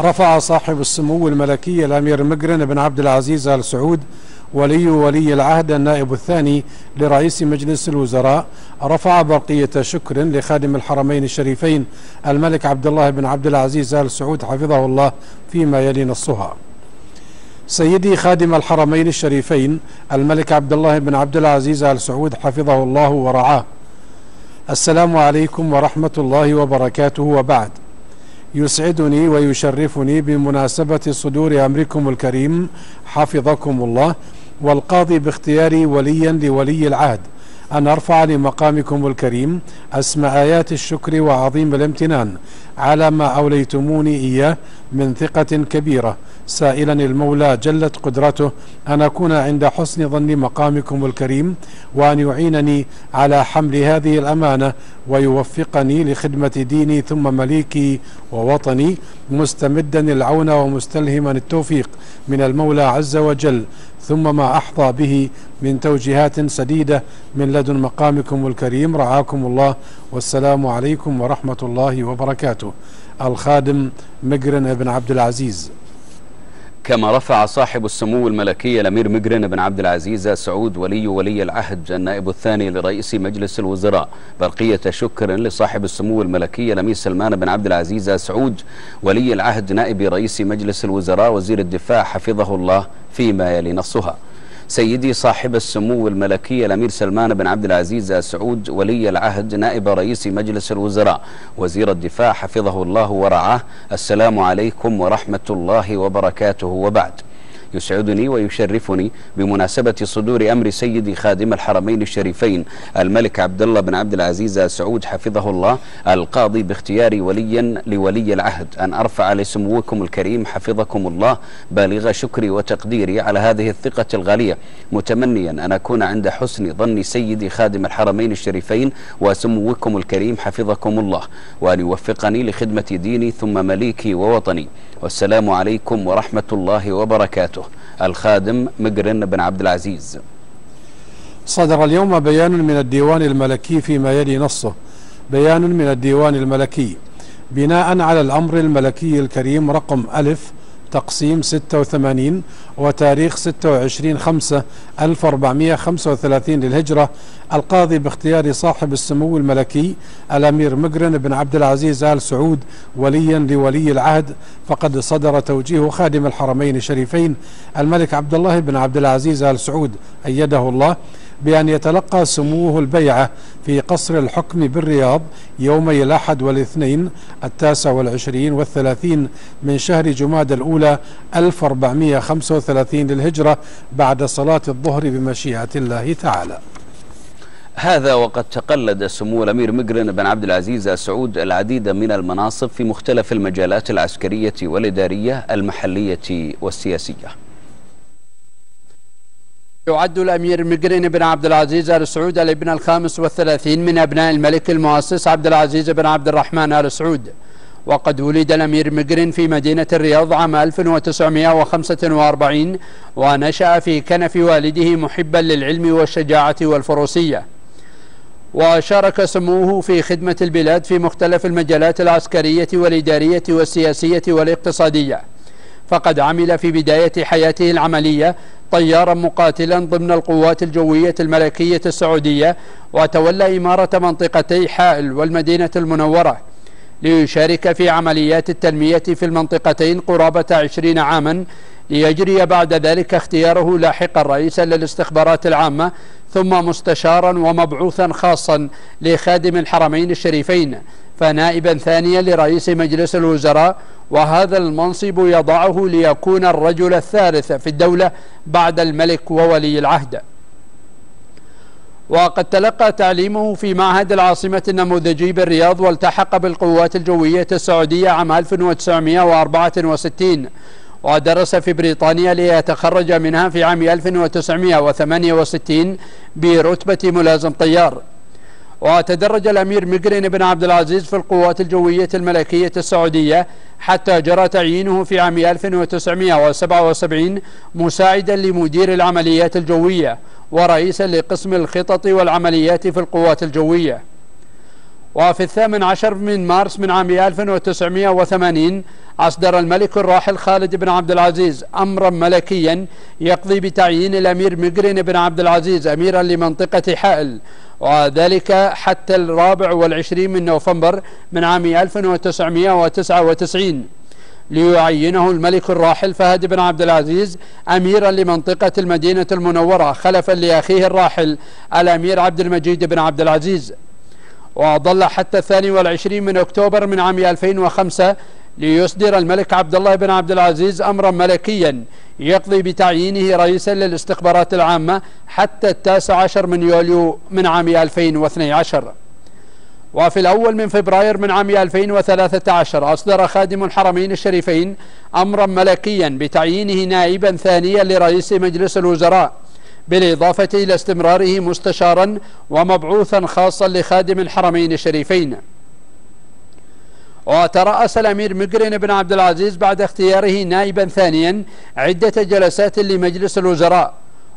رفع صاحب السمو الملكي الأمير مقرن بن عبد العزيز آل سعود ولي ولي العهد النائب الثاني لرئيس مجلس الوزراء رفع برقية شكر لخادم الحرمين الشريفين الملك عبد الله بن عبد العزيز آل سعود حفظه الله فيما يلي نصها. سيدي خادم الحرمين الشريفين الملك عبد الله بن عبد العزيز آل سعود حفظه الله ورعاه. السلام عليكم ورحمة الله وبركاته وبعد. يسعدني ويشرفني بمناسبة صدور أمركم الكريم حفظكم الله والقاضي باختياري وليا لولي العهد. أن أرفع لمقامكم الكريم أسمى آيات الشكر وعظيم الامتنان على ما أوليتموني إياه من ثقة كبيرة. سائلا المولى جلت قدرته أن أكون عند حسن ظن مقامكم الكريم وأن يعينني على حمل هذه الأمانة ويوفقني لخدمة ديني ثم مليكي ووطني مستمدا العون ومستلهما التوفيق من المولى عز وجل. ثم ما أحظى به من توجيهات سديدة من لدن مقامكم الكريم. رعاكم الله. والسلام عليكم ورحمة الله وبركاته. الخادم مقرن بن عبد العزيز. كما رفع صاحب السمو الملكي الأمير مقرن بن عبد العزيز سعود ولي ولي العهد النائب الثاني لرئيس مجلس الوزراء برقية شكر لصاحب السمو الملكي الأمير سلمان بن عبد العزيز سعود ولي العهد نائب رئيس مجلس الوزراء وزير الدفاع حفظه الله فيما يلي نصها. سيدي صاحب السمو الملكي الأمير سلمان بن عبد العزيز سعود ولي العهد نائب رئيس مجلس الوزراء. وزير الدفاع حفظه الله ورعاه. السلام عليكم ورحمة الله وبركاته. وبعد. يسعدني ويشرفني بمناسبة صدور أمر سيدي خادم الحرمين الشريفين الملك عبد الله بن عبد العزيز سعود حفظه الله القاضي باختيار وليا لولي العهد. أن أرفع لسموكم الكريم حفظكم الله بالغ شكري وتقديري على هذه الثقة الغالية. متمنيا أن أكون عند حسن ظن سيدي خادم الحرمين الشريفين وسموكم الكريم حفظكم الله. وأن يوفقني لخدمة ديني ثم مليكي ووطني. والسلام عليكم ورحمة الله وبركاته. الخادم مقرن بن عبد العزيز. صدر اليوم بيان من الديوان الملكي فيما يلي نصه. بيان من الديوان الملكي. بناء على الأمر الملكي الكريم رقم ألف تقسيم 86 وتاريخ 26 5 1435 للهجرة. القاضي باختيار صاحب السمو الملكي الأمير مقرن بن عبد العزيز آل سعود وليا لولي العهد فقد صدر توجيه خادم الحرمين الشريفين الملك عبد الله بن عبد العزيز آل سعود أيده الله. بأن يتلقى سموه البيعة في قصر الحكم بالرياض يومي الأحد والاثنين التاسع والعشرين والثلاثين من شهر جماد الأولى 1435 للهجرة بعد صلاة الظهر بمشيئة الله تعالى. هذا وقد تقلد سمو الأمير مقرن بن عبد العزيز سعود العديد من المناصب في مختلف المجالات العسكرية والإدارية المحلية والسياسية. يعد الأمير مقرن بن عبد العزيز آل سعود الابن الخامس والثلاثين من أبناء الملك المؤسس عبد العزيز بن عبد الرحمن آل سعود. وقد ولد الأمير مقرن في مدينة الرياض عام 1945 ونشأ في كنف والده محبا للعلم والشجاعة والفروسية. وشارك سموه في خدمة البلاد في مختلف المجالات العسكرية والإدارية والسياسية والاقتصادية. فقد عمل في بداية حياته العملية طيارا مقاتلا ضمن القوات الجوية الملكية السعودية وتولى إمارة منطقتي حائل والمدينة المنورة. ليشارك في عمليات التنمية في المنطقتين قرابة عشرين عاما ليجري بعد ذلك اختياره لاحقا رئيسا للاستخبارات العامة ثم مستشارا ومبعوثا خاصا لخادم الحرمين الشريفين فنائبا ثانيا لرئيس مجلس الوزراء وهذا المنصب يضعه ليكون الرجل الثالث في الدولة بعد الملك وولي العهد. وقد تلقى تعليمه في معهد العاصمة النموذجي بالرياض والتحق بالقوات الجوية السعودية عام 1964 ودرس في بريطانيا ليتخرج منها في عام 1968 برتبة ملازم طيار. وتدرج الأمير مقرن بن عبد العزيز في القوات الجوية الملكية السعودية حتى جرى تعيينه في عام 1977 مساعدا لمدير العمليات الجوية ورئيسا لقسم الخطط والعمليات في القوات الجوية. وفي الثامن عشر من مارس من عام 1980 أصدر الملك الراحل خالد بن عبد العزيز أمرا ملكيا يقضي بتعيين الأمير مقرن بن عبد العزيز أميرا لمنطقة حائل وذلك حتى الرابع والعشرين من نوفمبر من عام 1999 ليعينه الملك الراحل فهد بن عبد العزيز أميرا لمنطقة المدينة المنورة خلفا لأخيه الراحل الأمير عبد المجيد بن عبد العزيز. وظل حتى الثاني والعشرين من أكتوبر من عام 2005 ليصدر الملك عبد الله بن عبد العزيز أمرا ملكيا يقضي بتعيينه رئيسا للاستخبارات العامة حتى التاسع عشر من يوليو من عام 2012 وفي الأول من فبراير من عام 2013 أصدر خادم الحرمين الشريفين أمرا ملكيا بتعيينه نائبا ثانيا لرئيس مجلس الوزراء. بالإضافة إلى استمراره مستشارا ومبعوثا خاصا لخادم الحرمين الشريفين. وترأس الأمير مقرن بن عبد العزيز بعد اختياره نائبا ثانيا عدة جلسات لمجلس الوزراء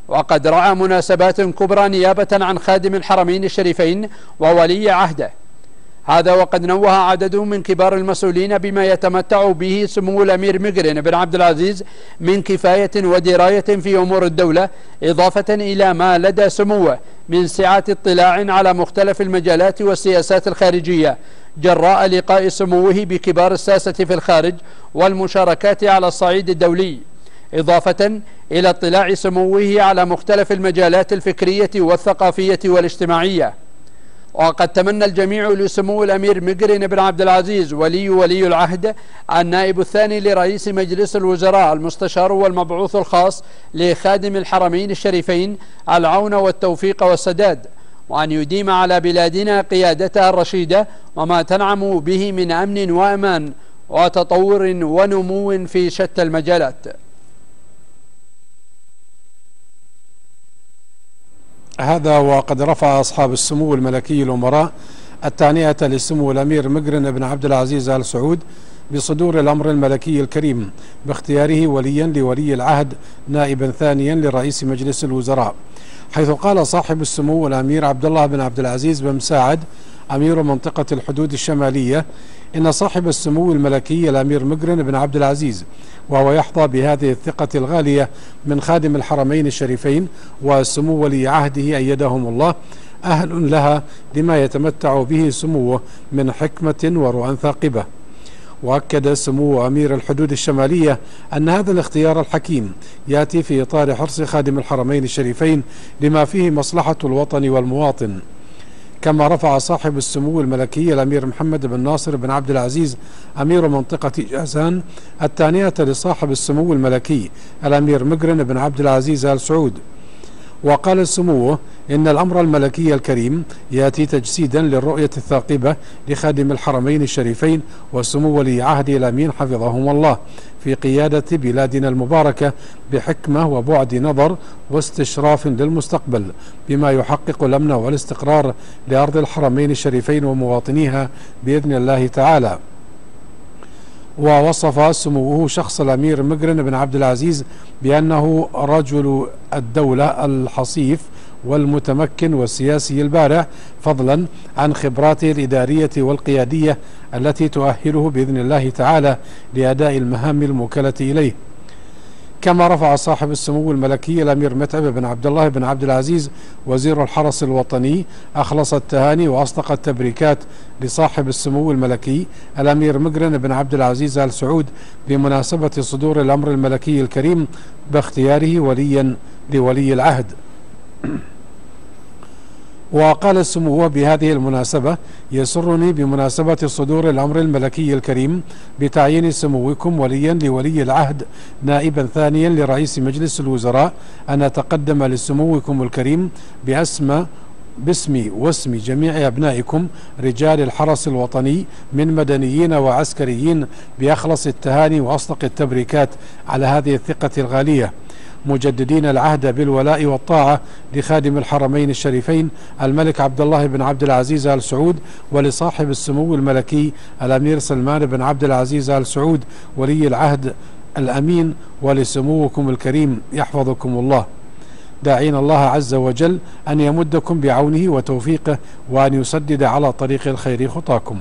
وقد رعى مناسبات كبرى نيابة عن خادم الحرمين الشريفين وولي عهده. هذا وقد نوه عدد من كبار المسؤولين بما يتمتع به سمو الأمير مقرن بن عبد العزيز من كفاية ودراية في أمور الدولة إضافة إلى ما لدى سموه من سعة اطلاع على مختلف المجالات والسياسات الخارجية جراء لقاء سموه بكبار الساسة في الخارج والمشاركات على الصعيد الدولي إضافة إلى اطلاع سموه على مختلف المجالات الفكرية والثقافية والاجتماعية. وقد تمنى الجميع لسمو الأمير مقرن بن عبد العزيز ولي ولي العهد النائب الثاني لرئيس مجلس الوزراء المستشار والمبعوث الخاص لخادم الحرمين الشريفين العون والتوفيق والسداد وأن يديم على بلادنا قيادتها الرشيدة وما تنعم به من أمن وأمان وتطور ونمو في شتى المجالات. هذا وقد رفع أصحاب السمو الملكي الأمراء التعنية لسمو الأمير مقرن بن عبد العزيز آل سعود بصدور الأمر الملكي الكريم باختياره وليا لولي العهد نائبا ثانيا لرئيس مجلس الوزراء. حيث قال صاحب السمو الأمير عبد الله بن عبد العزيز بن مساعد أمير منطقة الحدود الشمالية إن صاحب السمو الملكي الأمير مقرن بن عبد العزيز وهو يحظى بهذه الثقة الغالية من خادم الحرمين الشريفين وسمو ولي عهده أيدهم الله أهل لها لما يتمتع به سموه من حكمة ورؤى ثاقبة. وأكد سمو أمير الحدود الشمالية أن هذا الاختيار الحكيم يأتي في إطار حرص خادم الحرمين الشريفين لما فيه مصلحة الوطن والمواطن. كما رفع صاحب السمو الملكي الأمير محمد بن ناصر بن عبد العزيز أمير منطقة جازان التانية لصاحب السمو الملكي الأمير مقرن بن عبد العزيز آل سعود. وقال سموه إن الأمر الملكي الكريم يأتي تجسيدا للرؤية الثاقبة لخادم الحرمين الشريفين وسمو ولي عهد الأمين حفظهم الله في قيادة بلادنا المباركة بحكمة وبعد نظر واستشراف للمستقبل بما يحقق الأمن والاستقرار لأرض الحرمين الشريفين ومواطنيها بإذن الله تعالى. ووصف سموه شخص الأمير مقرن بن عبد العزيز بأنه رجل الدولة الحصيف والمتمكن والسياسي البارع فضلا عن خبراته الإدارية والقيادية التي تؤهله بإذن الله تعالى لأداء المهام الموكلة إليه. كما رفع صاحب السمو الملكي الأمير متعب بن عبد الله بن عبد العزيز وزير الحرس الوطني أخلص التهاني وأصدق التبريكات لصاحب السمو الملكي الأمير مقرن بن عبد العزيز آل سعود بمناسبة صدور الأمر الملكي الكريم باختياره وليا لولي العهد. وقال سموه بهذه المناسبة يسرني بمناسبة صدور الأمر الملكي الكريم بتعيين سموكم وليا لولي العهد نائبا ثانيا لرئيس مجلس الوزراء أن أتقدم لسموكم الكريم بأسمى باسمي واسم جميع أبنائكم رجال الحرس الوطني من مدنيين وعسكريين بأخلص التهاني وأصدق التبريكات على هذه الثقة الغالية. مجددين العهد بالولاء والطاعة لخادم الحرمين الشريفين الملك عبد الله بن عبد العزيز آل سعود ولصاحب السمو الملكي الأمير سلمان بن عبد العزيز آل سعود ولي العهد الأمين ولسموكم الكريم يحفظكم الله. داعين الله عز وجل أن يمدكم بعونه وتوفيقه وأن يسدد على طريق الخير خطاكم.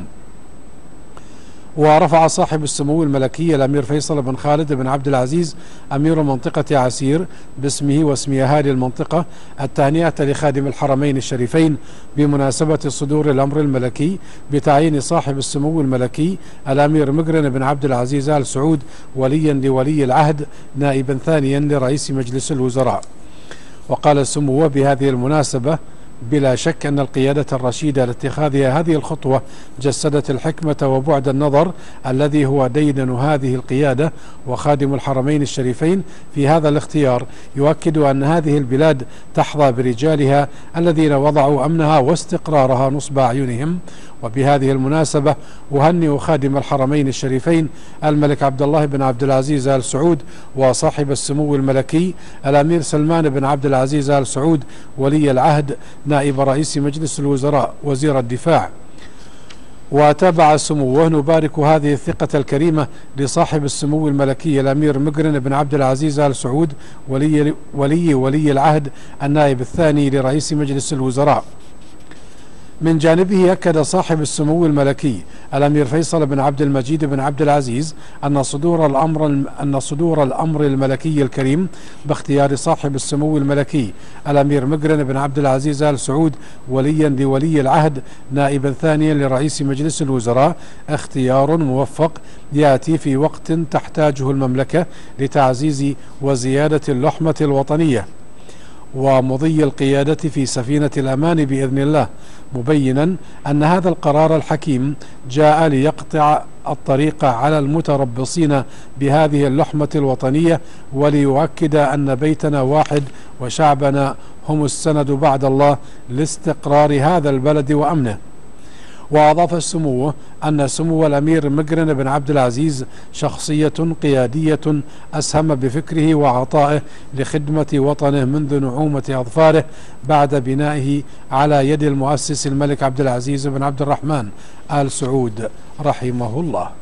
ورفع صاحب السمو الملكي الأمير فيصل بن خالد بن عبد العزيز أمير منطقة عسير باسمه واسم أهالي المنطقة التهنئة لخادم الحرمين الشريفين بمناسبة صدور الأمر الملكي بتعيين صاحب السمو الملكي الأمير مقرن بن عبد العزيز آل سعود وليا لولي العهد نائبا ثانيا لرئيس مجلس الوزراء. وقال سموه بهذه المناسبة بلا شك أن القيادة الرشيدة لاتخاذها هذه الخطوة جسدت الحكمة وبعد النظر الذي هو ديدن هذه القيادة وخادم الحرمين الشريفين في هذا الاختيار يؤكد أن هذه البلاد تحظى برجالها الذين وضعوا أمنها واستقرارها نصب أعينهم وبهذه المناسبة أهنئ خادم الحرمين الشريفين الملك عبد الله بن عبد العزيز آل سعود وصاحب السمو الملكي الأمير سلمان بن عبد العزيز آل سعود ولي العهد نائب رئيس مجلس الوزراء وزير الدفاع. وتابع سموه نبارك هذه الثقة الكريمة لصاحب السمو الملكي الأمير مقرن بن عبد العزيز آل سعود ولي ولي ولي العهد النائب الثاني لرئيس مجلس الوزراء. من جانبه أكد صاحب السمو الملكي الأمير فيصل بن عبد المجيد بن عبد العزيز أن صدور الأمر أن صدور الأمر الملكي الكريم باختيار صاحب السمو الملكي الأمير مقرن بن عبد العزيز آل سعود وليا لولي العهد نائبا ثانيا لرئيس مجلس الوزراء اختيار موفق يأتي في وقت تحتاجه المملكة لتعزيز وزيادة اللحمة الوطنية. ومضي القيادة في سفينة الأمان بإذن الله مبينا أن هذا القرار الحكيم جاء ليقطع الطريق على المتربصين بهذه اللحمة الوطنية وليؤكد أن بيتنا واحد وشعبنا هم السند بعد الله لاستقرار هذا البلد وأمنه. وأضاف السمو أن سمو الأمير مقرن بن عبد العزيز شخصية قيادية أسهم بفكره وعطائه لخدمة وطنه منذ نعومة أظفاره بعد بنائه على يد المؤسس الملك عبد العزيز بن عبد الرحمن آل سعود رحمه الله.